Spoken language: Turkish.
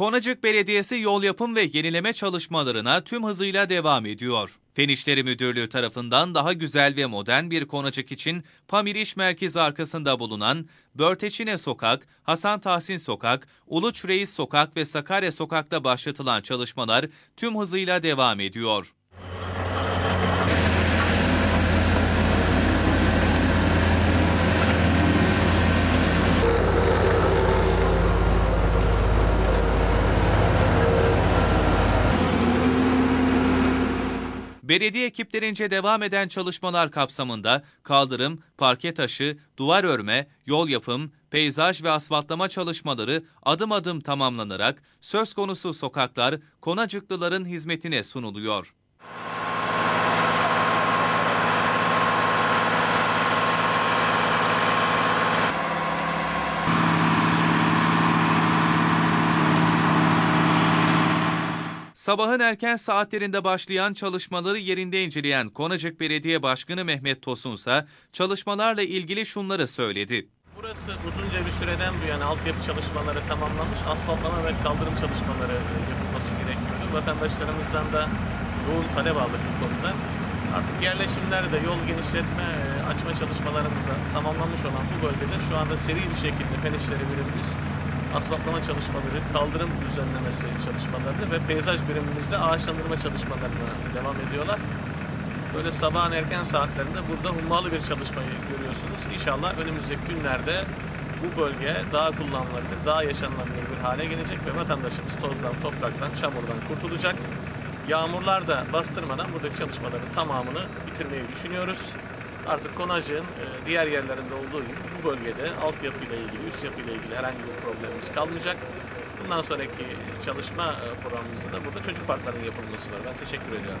Konacık Belediyesi yol yapım ve yenileme çalışmalarına tüm hızıyla devam ediyor. Fen İşleri Müdürlüğü tarafından daha güzel ve modern bir Konacık için Pamir İş Merkezi arkasında bulunan Börteçine Sokak, Hasan Tahsin Sokak, Uluç Reis Sokak ve Sakarya Sokak'ta başlatılan çalışmalar tüm hızıyla devam ediyor. Belediye ekiplerince devam eden çalışmalar kapsamında kaldırım, parke taşı, duvar örme, yol yapım, peyzaj ve asfaltlama çalışmaları adım adım tamamlanarak söz konusu sokaklar Konacıklıların hizmetine sunuluyor. Sabahın erken saatlerinde başlayan çalışmaları yerinde inceleyen Konacık Belediye Başkanı Mehmet Tosun ise çalışmalarla ilgili şunları söyledi. Burası uzunca bir süreden bu yana altyapı çalışmaları tamamlanmış, asfaltlama ve kaldırım çalışmaları e, yapılması gerekiyordu. Vatandaşlarımızdan da yoğun talep aldık bu konuda. Artık yerleşimlerde yol genişletme, e, açma çalışmalarımız da tamamlanmış olan bu bölgede şu anda seri bir şekilde fen işleri birimimiz asfaltlama çalışmaları, kaldırım düzenlemesi çalışmalarını ve peyzaj birimimizde ağaçlandırma çalışmalarına devam ediyorlar. Böyle sabahın erken saatlerinde burada hummalı bir çalışmayı görüyorsunuz. İnşallah önümüzdeki günlerde bu bölge daha kullanılabilir, daha yaşanılabilir bir hale gelecek ve vatandaşımız tozdan, topraktan, çamurdan kurtulacak. Yağmurlar da bastırmadan buradaki çalışmaların tamamını bitirmeyi düşünüyoruz. Artık Konacık'ın e, diğer yerlerinde olduğu gibi bu bölgede altyapıyla ilgili, üst yapıyla ilgili herhangi bir problemimiz kalmayacak. Bundan sonraki çalışma e, programımızda da burada çocuk parklarının yapılması var. Ben teşekkür ediyorum.